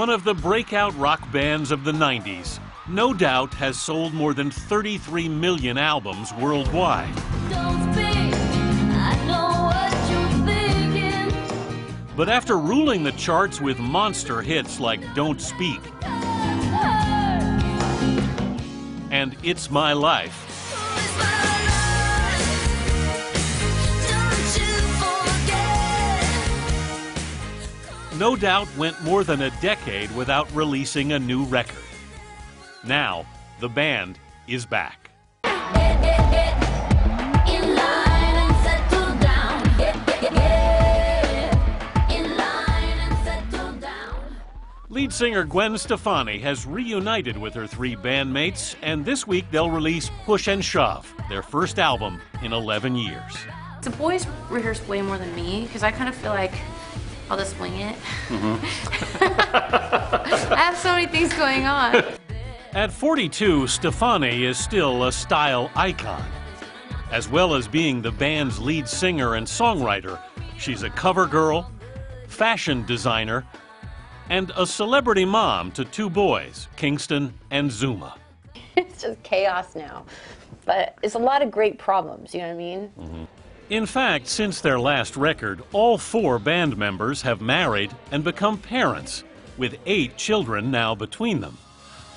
one of the breakout rock bands of the 90s, No Doubt has sold more than 33 million albums worldwide. But after ruling the charts with monster hits like Don't Speak and It's My Life, No Doubt went more than a decade without releasing a new record. Now, the band is back. Lead singer Gwen Stefani has reunited with her three bandmates, and this week they'll release Push and Shove, their first album in 11 years. The boys rehearse way more than me because I kind of feel like I'll just wing it. Mm-hmm. I have so many things going on. At 42, Stefani is still a style icon. As well as being the band's lead singer and songwriter, she's a cover girl, fashion designer, and a celebrity mom to two boys, Kingston and Zuma. It's just chaos now. But it's a lot of great problems, you know what I mean? Mm-hmm. In fact, since their last record, all four band members have married and become parents, with eight children now between them.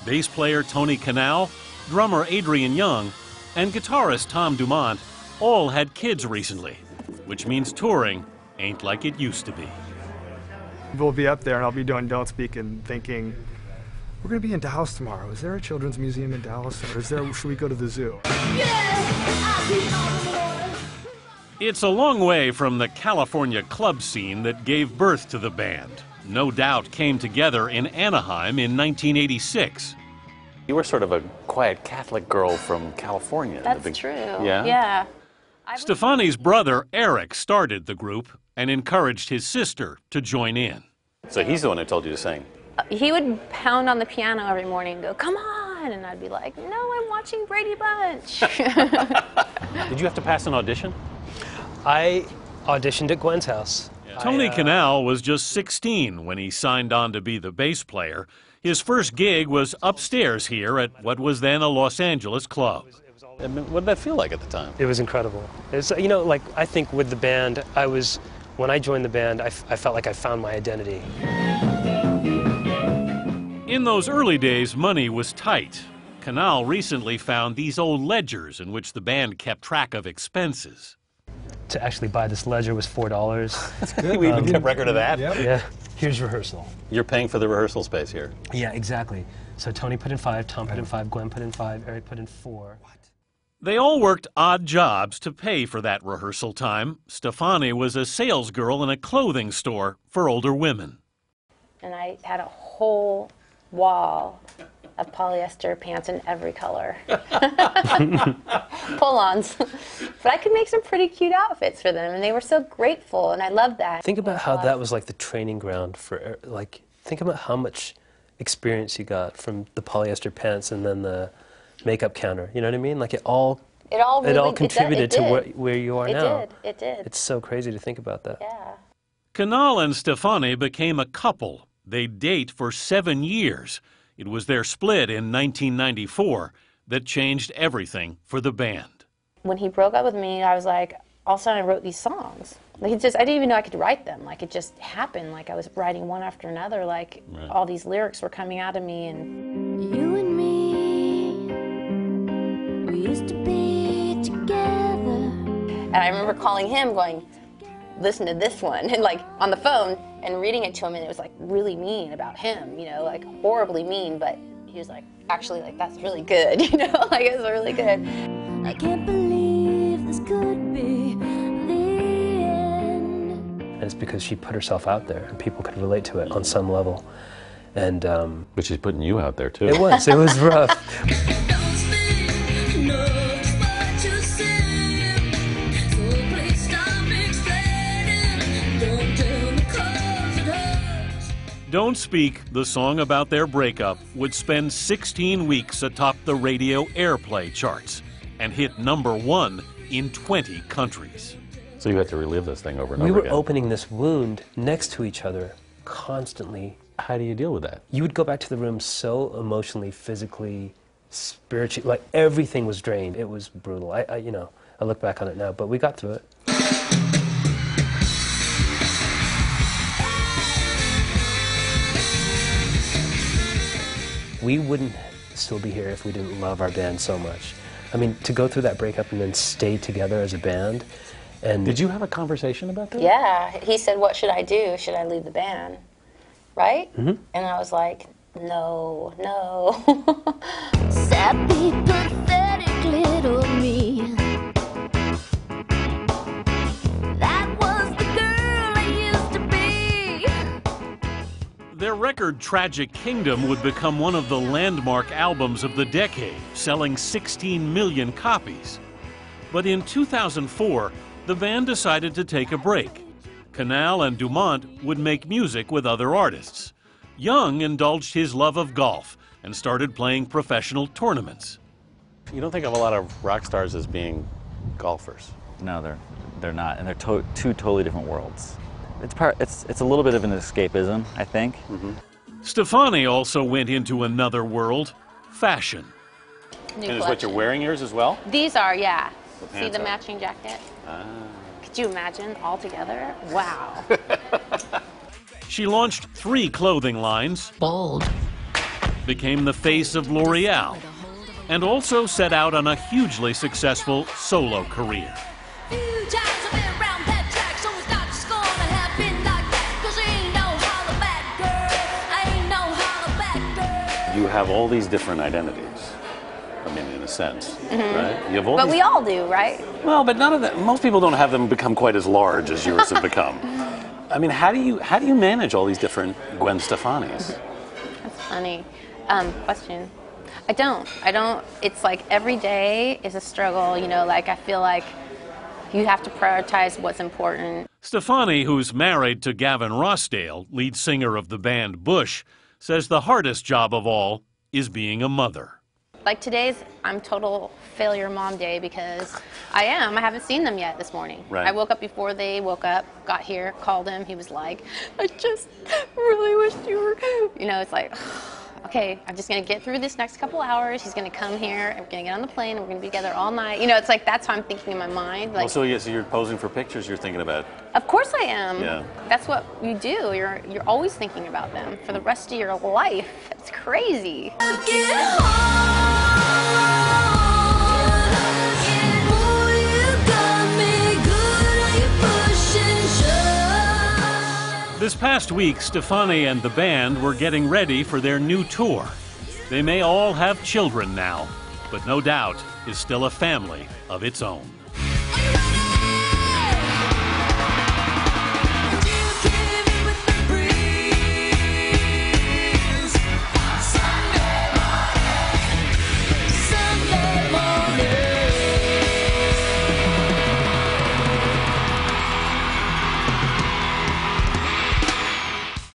Bass player Tony Kanal, drummer Adrian Young, and guitarist Tom Dumont all had kids recently, which means touring ain't like it used to be we'll be up there and I'll be doing Don't Speak and thinking, we're going to be in Dallas tomorrow. Is there a children's museum in Dallas or is there, should we go to the zoo? It's a long way from the California club scene that gave birth to the band. No Doubt came together in Anaheim in 1986. You were sort of a quiet Catholic girl from California. That's big, true. Yeah? Yeah. Stefani's brother, Eric, started the group and encouraged his sister to join in. So he's the one who told you to sing? Uh, he would pound on the piano every morning and go, come on! And I'd be like, no, I'm watching Brady Bunch. Did you have to pass an audition? I auditioned at Gwen's house. Yeah. Tony uh, Kanal was just 16 when he signed on to be the bass player. His first gig was upstairs here at what was then a Los Angeles club. What did that feel like at the time? It was incredible. It's you know, like I think with the band, I was when I joined the band, I, felt like I found my identity. In those early days, money was tight. Kanal recently found these old ledgers in which the band kept track of expenses. To actually buy this ledger was four dollars. That's good. we even um, kept record of that. Yep. Yeah. Here's rehearsal. You're paying for the rehearsal space here. Yeah, exactly. So Tony put in five, Tom put in five, Gwen put in five, Eric put in four. What? They all worked odd jobs to pay for that rehearsal time. Stefani was a sales girl in a clothing store for older women. And I had a whole wall of polyester pants in every color. Pull-ons. but I could make some pretty cute outfits for them and they were so grateful and I loved that. Think about how that was like the training ground for er, like think about how much experience you got from the polyester pants and then the makeup counter. You know what I mean? Like it all it all really, it all contributed it did, to where, where you are it now. It did. It did. It's so crazy to think about that. Yeah. Kanal and Stefani became a couple. They date for seven years. It was their split in 1994 that changed everything for the band. When he broke up with me, I was like, all of a sudden I wrote these songs. Like it just, I didn't even know I could write them. Like it just happened. Like I was writing one after another. Like right. all these lyrics were coming out of me, and you and me we used to be together. And I remember calling him going, listen to this one, and like on the phone and reading it to him, and it was like really mean about him, you know, like horribly mean, but he was like, actually, like, that's really good, you know, like it was really good. I can't believe this could be the end. And it's because she put herself out there and people could relate to it on some level. And, um, but she's putting you out there too. It was, it was rough. Don't Speak, the song about their breakup, would spend 16 weeks atop the radio airplay charts and hit number one in 20 countries. So you had to relive this thing over and we over again. We were opening this wound next to each other constantly How do you deal with that? You would go back to the room so emotionally, physically, spiritually, like everything was drained. It was brutal. I, I you know, I look back on it now, but we got through it. We wouldn't still be here if we didn't love our band so much. I mean, to go through that breakup and then stay together as a band, and Did you have a conversation about that? Yeah, he said, "What should I do? Should I leave the band?" Right? Mm-hmm. And I was like, "No, no." record Tragic Kingdom would become one of the landmark albums of the decade, selling 16 million copies. But in 2004, the band decided to take a break. Kanal and Dumont would make music with other artists. Young indulged his love of golf and started playing professional tournaments. You don't think of a lot of rock stars as being golfers. No, they're they're not, and they're to- two totally different worlds. It's part. It's it's a little bit of an escapism, I think. Stefani also went into another world fashion. New And is what you're wearing yours as well? These are, yeah. See the are- matching jacket? Ah. Could you imagine all together? Wow. She launched three clothing lines, Bold. became the face of L'Oreal, and also set out on a hugely successful solo career. Have all these different identities. I mean, in a sense, right? You have all but these we all do, right? Well, but none of that. Most people don't have them become quite as large as yours have become. I mean, how do you how do you manage all these different Gwen Stefanis? That's funny. Um, question. I don't. I don't. It's like every day is a struggle, you know, like I feel like you have to prioritize what's important. Stefani, who's married to Gavin Rossdale, lead singer of the band Bush, says the hardest job of all is being a mother. Like today's I'm total failure mom day because I am. I haven't seen them yet this morning. Right. I woke up before they woke up, got here, called him. He was like, I just really wish you were you know, it's like okay, I'm just gonna get through this next couple hours. He's gonna come here, I'm gonna get on the plane, and we're gonna be together all night. You know, it's like that's how I'm thinking in my mind. Like Well, so yeah, so you're posing for pictures. You're thinking about. Of course I am. Yeah. That's what you do. You're you're always thinking about them for the rest of your life. It's crazy. This past week, Stefani and the band were getting ready for their new tour. They may all have children now, but no doubt is still a family of its own.